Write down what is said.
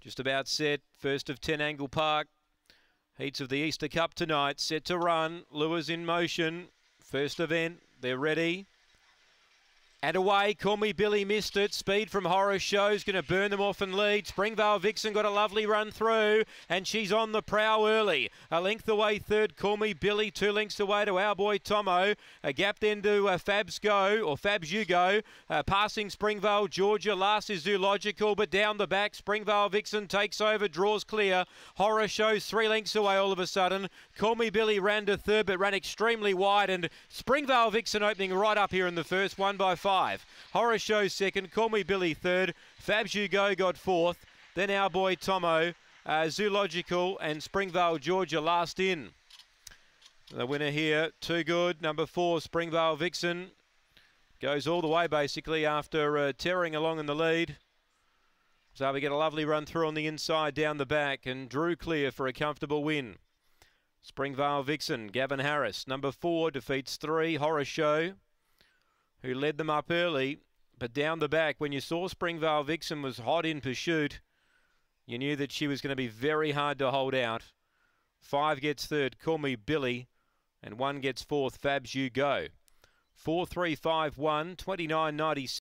Just about set. First of 10 Angle Park. Heats of the Easter Cup tonight. Set to run. Lures in motion. First event. They're ready. And away, Call Me Billy missed it. Speed from Horror Show's going to burn them off and lead. Springvale Vixen got a lovely run through, and she's on the prow early. A length away, third, Call Me Billy. Two lengths away to our boy Tomo. A gap then to uh, Fabs Go, or Fabs You Go. Uh, passing Springvale, Georgia. Last is Zoological, but down the back, Springvale Vixen takes over, draws clear. Horror Show's three lengths away all of a sudden. Call Me Billy ran to third, but ran extremely wide, and Springvale Vixen opening right up here in the first, one by five five. Horror Show second. Call Me Billy third. Fabs You Go got fourth. Then our boy Tomo, uh, Zoological, and Springvale Georgia last in. The winner here, too good. Number four, Springvale Vixen. Goes all the way basically after uh, tearing along in the lead. So we get a lovely run through on the inside down the back and drew clear for a comfortable win. Springvale Vixen, Gavin Harris. Number four defeats three, Horror Show who led them up early. But down the back, when you saw Springvale Vixen was hot in pursuit, you knew that she was going to be very hard to hold out. Five gets third, Call Me Billy, and one gets fourth, Fabs You Go. 4351, 29.96.